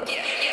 点。